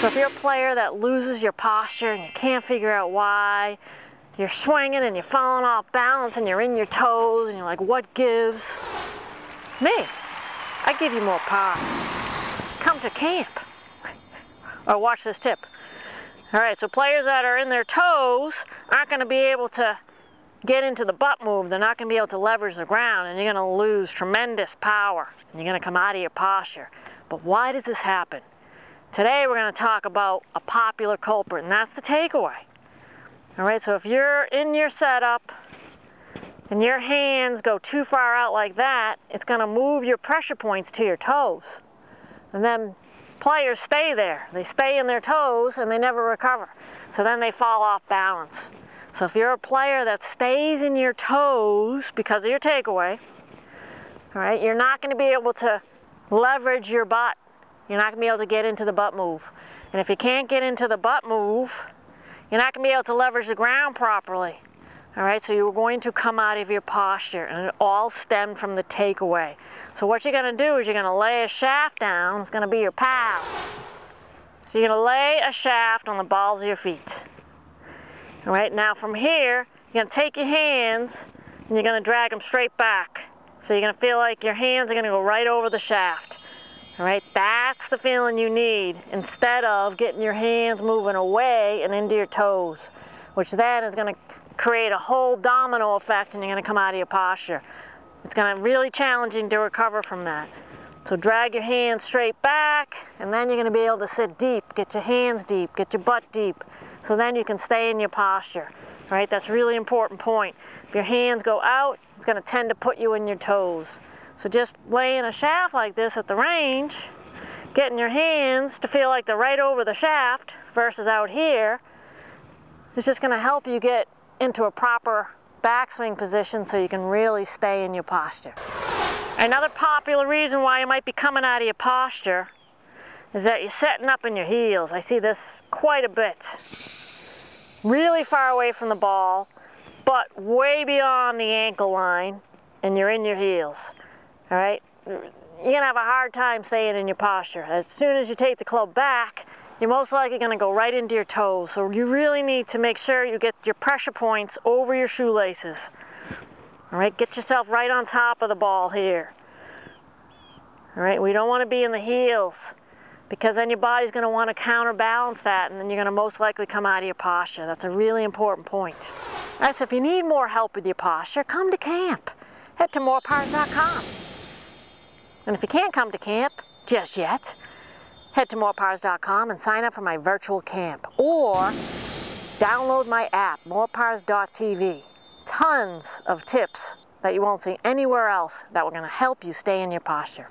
So if you're a player that loses your posture and you can't figure out why, you're swinging and you're falling off balance and you're in your toes and you're like, what gives? Me, I give you more power. Come to camp. Or watch this tip. All right, so players that are in their toes aren't going to be able to get into the butt move. They're not going to be able to leverage the ground, and you're going to lose tremendous power, and you're going to come out of your posture. But why does this happen? Today we're going to talk about a popular culprit, and that's the takeaway. All right, so if you're in your setup and your hands go too far out like that, it's going to move your pressure points to your toes. And then players stay there. They stay in their toes and they never recover. So then they fall off balance. So if you're a player that stays in your toes because of your takeaway, all right, you're not going to be able to leverage your butt you're not going to be able to get into the butt move. And if you can't get into the butt move, you're not going to be able to leverage the ground properly. All right, so you're going to come out of your posture, and it all stemmed from the takeaway. So what you're going to do is you're going to lay a shaft down. It's going to be your pal. So you're going to lay a shaft on the balls of your feet. All right, now from here, you're going to take your hands, and you're going to drag them straight back. So you're going to feel like your hands are going to go right over the shaft. Right, that's the feeling you need instead of getting your hands moving away and into your toes, which then is going to create a whole domino effect and you're going to come out of your posture. It's going to be really challenging to recover from that. So drag your hands straight back and then you're going to be able to sit deep, get your hands deep, get your butt deep. So then you can stay in your posture. Right, that's a really important point. If your hands go out, it's going to tend to put you in your toes. So just laying a shaft like this at the range, getting your hands to feel like they're right over the shaft versus out here, is just going to help you get into a proper backswing position so you can really stay in your posture. Another popular reason why you might be coming out of your posture is that you're setting up in your heels. I see this quite a bit. Really far away from the ball, but way beyond the ankle line, and you're in your heels all right? You're gonna have a hard time staying in your posture. As soon as you take the club back, you're most likely gonna go right into your toes. So you really need to make sure you get your pressure points over your shoelaces. All right, get yourself right on top of the ball here. All right, we don't wanna be in the heels because then your body's gonna wanna counterbalance that and then you're gonna most likely come out of your posture. That's a really important point. All right, so if you need more help with your posture, come to camp. Head to morepars.com. And if you can't come to camp just yet, head to morepars.com and sign up for my virtual camp. Or download my app, morepars.tv. Tons of tips that you won't see anywhere else that are going to help you stay in your posture.